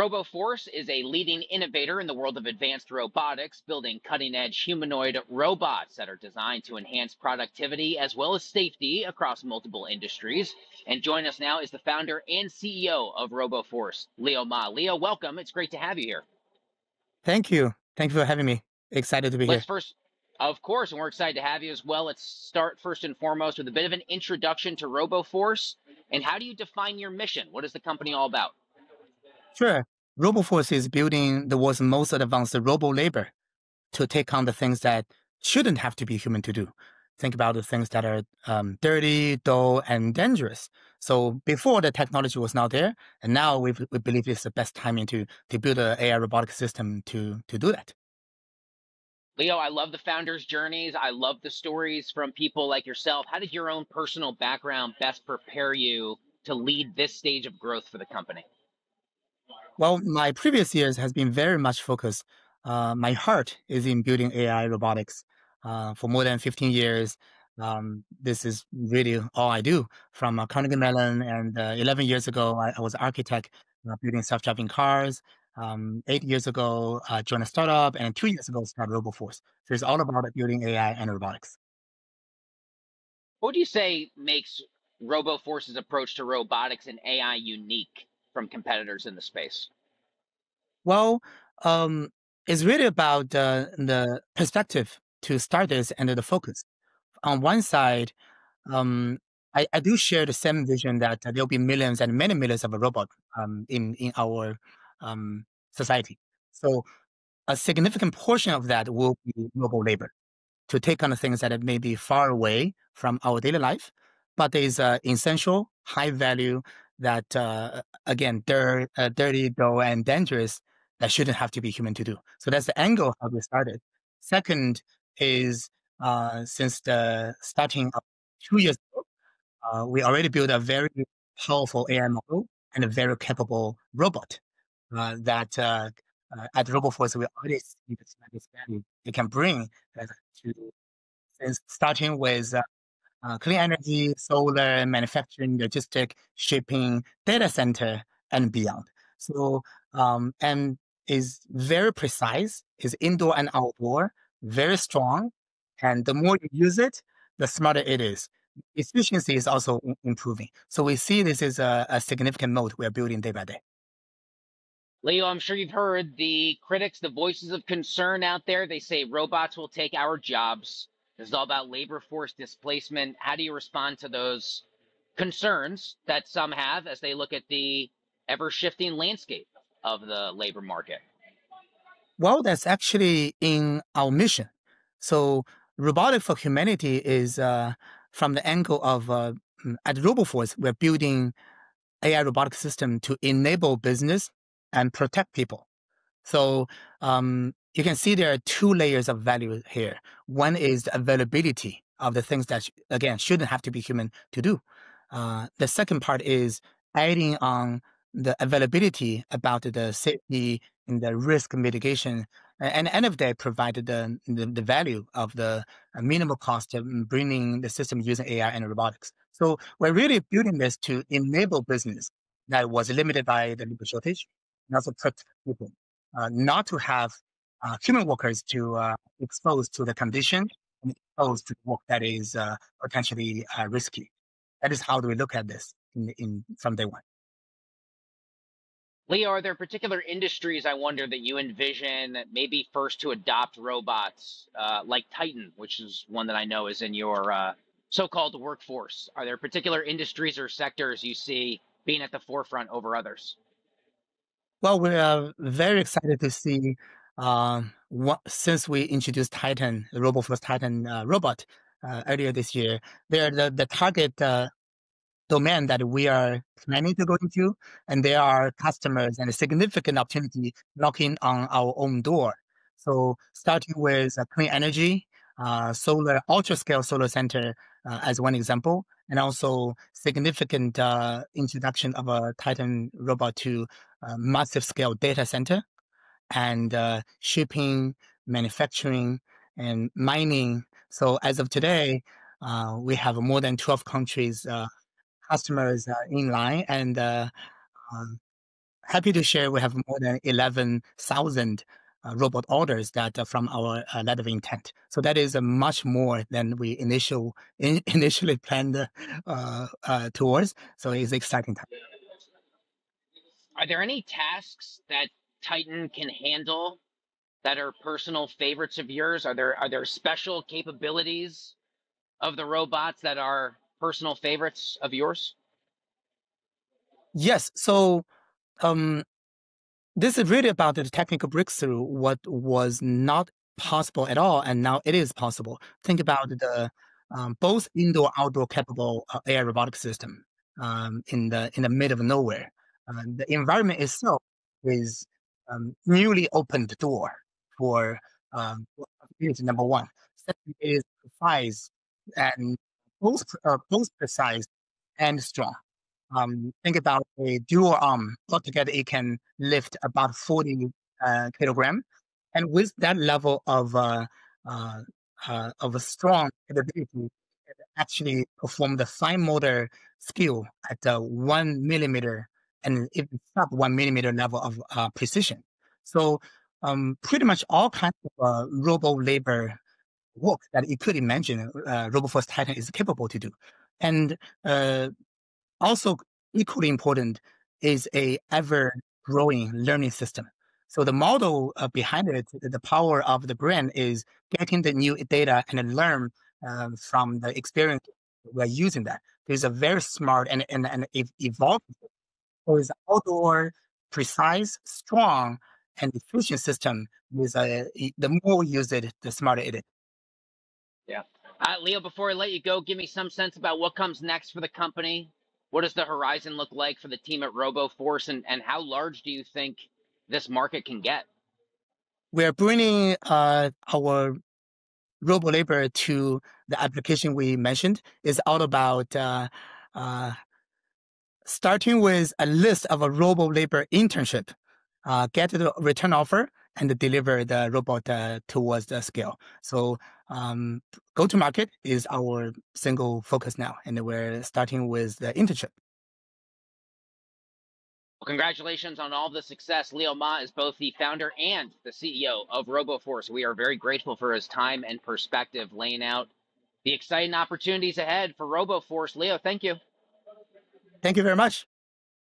RoboForce is a leading innovator in the world of advanced robotics, building cutting edge humanoid robots that are designed to enhance productivity as well as safety across multiple industries. And join us now is the founder and CEO of RoboForce, Leo Ma. Leo, welcome. It's great to have you here. Thank you. Thank you for having me. Excited to be Let's here. first, of course, and we're excited to have you as well. Let's start first and foremost with a bit of an introduction to RoboForce. And how do you define your mission? What is the company all about? Sure. RoboForce is building the world's most advanced robo labor to take on the things that shouldn't have to be human to do. Think about the things that are um, dirty, dull, and dangerous. So before the technology was not there, and now we we believe it's the best timing to to build an AI robotic system to to do that. Leo, I love the founders' journeys. I love the stories from people like yourself. How did your own personal background best prepare you to lead this stage of growth for the company? Well, my previous years has been very much focused. Uh, my heart is in building AI robotics. Uh, for more than 15 years, um, this is really all I do. From uh, Carnegie Mellon, and uh, 11 years ago, I, I was architect uh, building self-driving cars. Um, eight years ago, I joined a startup, and two years ago, started RoboForce. So it's all about building AI and robotics. What would you say makes RoboForce's approach to robotics and AI unique from competitors in the space? Well, um, it's really about uh, the perspective to start this and the focus. On one side, um, I, I do share the same vision that there'll be millions and many millions of robots um, in in our um, society. So a significant portion of that will be robo labor to take on the things that may be far away from our daily life, but is uh, essential, high value that uh, again, dirt, uh, dirty, dull, and dangerous that shouldn't have to be human to do. So that's the angle how we started. Second is uh, since the starting of two years ago, uh, we already built a very powerful AI model and a very capable robot uh, that uh, uh, at RoboForce we already see the tremendous value it can bring uh, to since starting with uh, clean energy, solar, manufacturing, logistic, shipping, data center, and beyond. So, um, and is very precise, is indoor and outdoor, very strong. And the more you use it, the smarter it is. Efficiency is also improving. So we see this is a, a significant moat we are building day by day. Leo, I'm sure you've heard the critics, the voices of concern out there. They say robots will take our jobs. This is all about labor force displacement. How do you respond to those concerns that some have as they look at the ever shifting landscape of the labor market? Well, that's actually in our mission. So, robotic for humanity is uh, from the angle of uh, mm, at RoboForce, we're building AI robotic system to enable business and protect people. So, um, you can see there are two layers of value here. One is the availability of the things that, again, shouldn't have to be human to do. Uh, the second part is adding on the availability about the safety and the risk mitigation. And end of the day, provided the, the, the value of the minimal cost of bringing the system using AI and robotics. So we're really building this to enable business that was limited by the labor shortage and also protect people, uh, not to have uh, human workers to uh, exposed to the condition and exposed to work that is uh, potentially uh, risky. That is how do we look at this in, in from day one. Leo, are there particular industries I wonder that you envision maybe first to adopt robots, uh, like Titan, which is one that I know is in your uh, so-called workforce? Are there particular industries or sectors you see being at the forefront over others? Well, we are very excited to see um, what, since we introduced Titan, the RoboForce Titan uh, robot uh, earlier this year, they're the, the target uh, domain that we are planning to go into, and there are customers and a significant opportunity knocking on our own door. So starting with clean energy, uh, solar, ultra scale solar center uh, as one example, and also significant uh, introduction of a Titan robot to uh, massive scale data center and uh, shipping, manufacturing, and mining. So as of today, uh, we have more than 12 countries customers uh, in line and uh, um, happy to share we have more than 11,000 uh, robot orders that uh, from our uh, letter of intent. So that is much more than we initial in, initially planned uh, uh, towards. So it's exciting time. Are there any tasks that Titan can handle that are personal favorites of yours? Are there are there special capabilities of the robots that are personal favorites of yours? Yes. So um, this is really about the technical breakthrough, what was not possible at all, and now it is possible. Think about the um, both indoor outdoor capable uh, AI robotic system um, in the in the middle of nowhere. Uh, the environment itself is um, newly opened door for um, number one. Second is precise and both uh, both precise and strong. Um, think about a dual arm. Altogether, it can lift about 40 uh, kilogram. And with that level of uh, uh, uh of a strong capability, actually perform the fine motor skill at the one millimeter and even sub one millimeter level of uh, precision. So um, pretty much all kinds of uh, robo labor work that you could imagine uh, RoboForce Titan is capable to do. And uh, also equally important is a ever growing learning system. So the model uh, behind it, the power of the brain is getting the new data and learn uh, from the experience we're using that. There's a very smart and, and, and evolved. So it's outdoor, precise, strong, and efficient system. With uh, the more we use it, the smarter it is. Yeah. Uh, Leo, before I let you go, give me some sense about what comes next for the company what does the horizon look like for the team at RoboForce, and, and how large do you think this market can get? We're bringing uh, our Robo Labor to the application we mentioned. It's all about uh, uh, starting with a list of a Robo Labor internship, uh, get the return offer, and deliver the robot uh, towards the scale. So um, go to market is our single focus now, and we're starting with the internship. Well, congratulations on all the success. Leo Ma is both the founder and the CEO of RoboForce. We are very grateful for his time and perspective laying out the exciting opportunities ahead for RoboForce. Leo, thank you. Thank you very much.